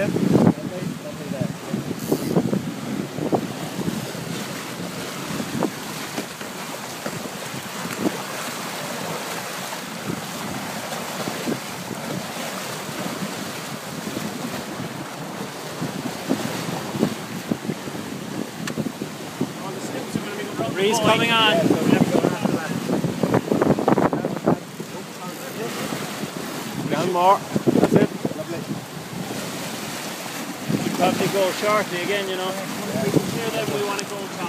bit. It. Lovely, lovely there. All the slips are going to be going Breeze coming on. Yeah, so we have to go after more. That's it. Lovely. Probably go shortly again, you know. Here then we want to go.